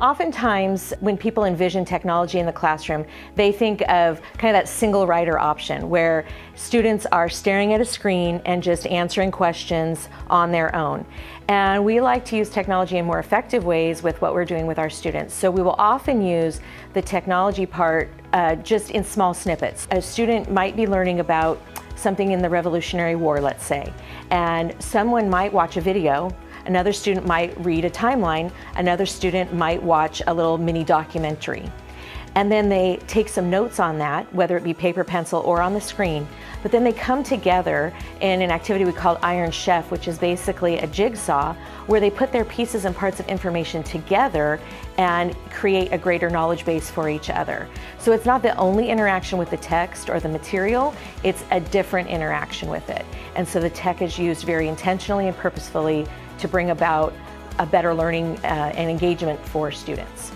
oftentimes when people envision technology in the classroom, they think of kind of that single writer option where students are staring at a screen and just answering questions on their own. And we like to use technology in more effective ways with what we're doing with our students. So we will often use the technology part uh, just in small snippets. A student might be learning about something in the Revolutionary War, let's say, and someone might watch a video Another student might read a timeline. Another student might watch a little mini documentary. And then they take some notes on that, whether it be paper, pencil, or on the screen. But then they come together in an activity we call Iron Chef, which is basically a jigsaw where they put their pieces and parts of information together and create a greater knowledge base for each other. So it's not the only interaction with the text or the material, it's a different interaction with it. And so the tech is used very intentionally and purposefully to bring about a better learning uh, and engagement for students.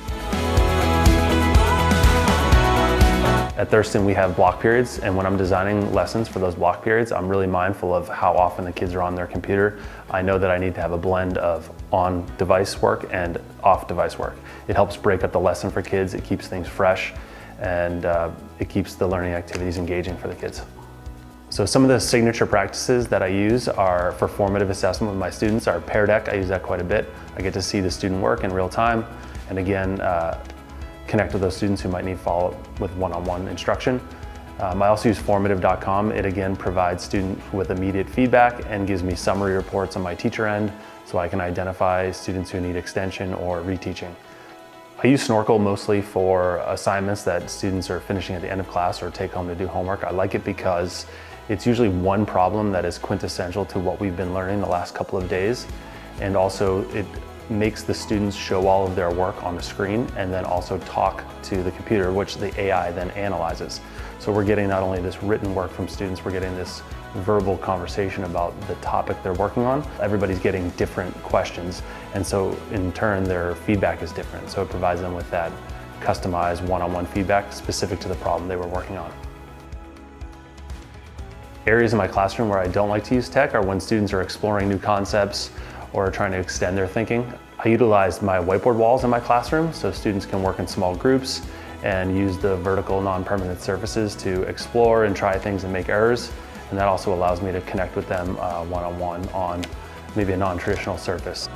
At Thurston, we have block periods, and when I'm designing lessons for those block periods, I'm really mindful of how often the kids are on their computer. I know that I need to have a blend of on-device work and off-device work. It helps break up the lesson for kids, it keeps things fresh, and uh, it keeps the learning activities engaging for the kids. So some of the signature practices that I use are for formative assessment with my students are Pear Deck, I use that quite a bit. I get to see the student work in real time and again, uh, connect with those students who might need follow-up with one-on-one -on -one instruction. Um, I also use formative.com. It again provides students with immediate feedback and gives me summary reports on my teacher end so I can identify students who need extension or reteaching. I use Snorkl mostly for assignments that students are finishing at the end of class or take home to do homework. I like it because it's usually one problem that is quintessential to what we've been learning the last couple of days. And also it makes the students show all of their work on the screen and then also talk to the computer, which the AI then analyzes. So we're getting not only this written work from students, we're getting this verbal conversation about the topic they're working on. Everybody's getting different questions, and so in turn their feedback is different. So it provides them with that customized one-on-one -on -one feedback specific to the problem they were working on. Areas in my classroom where I don't like to use tech are when students are exploring new concepts or trying to extend their thinking. I utilize my whiteboard walls in my classroom so students can work in small groups and use the vertical non-permanent surfaces to explore and try things and make errors. And that also allows me to connect with them uh, one-on-one -on, -one on maybe a non-traditional surface.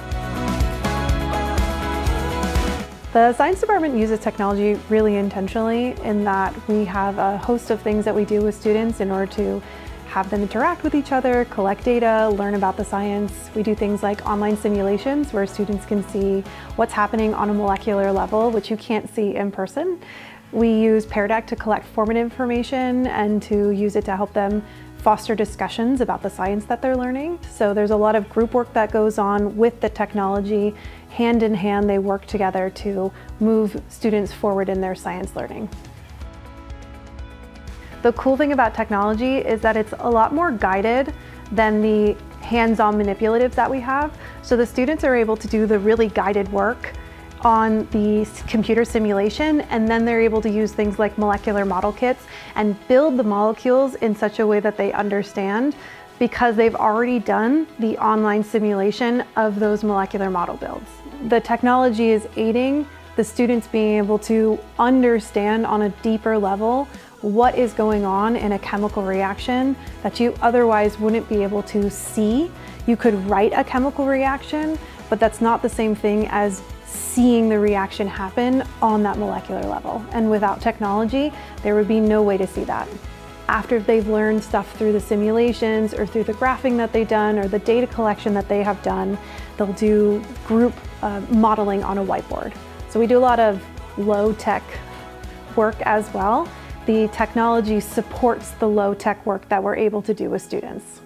The science department uses technology really intentionally in that we have a host of things that we do with students in order to have them interact with each other, collect data, learn about the science. We do things like online simulations where students can see what's happening on a molecular level, which you can't see in person. We use Pear Deck to collect formative information and to use it to help them foster discussions about the science that they're learning. So there's a lot of group work that goes on with the technology. Hand in hand, they work together to move students forward in their science learning. The cool thing about technology is that it's a lot more guided than the hands-on manipulatives that we have. So the students are able to do the really guided work on the computer simulation and then they're able to use things like molecular model kits and build the molecules in such a way that they understand because they've already done the online simulation of those molecular model builds. The technology is aiding the students being able to understand on a deeper level what is going on in a chemical reaction that you otherwise wouldn't be able to see. You could write a chemical reaction, but that's not the same thing as seeing the reaction happen on that molecular level. And without technology, there would be no way to see that. After they've learned stuff through the simulations or through the graphing that they've done or the data collection that they have done, they'll do group uh, modeling on a whiteboard. So we do a lot of low tech work as well the technology supports the low tech work that we're able to do with students.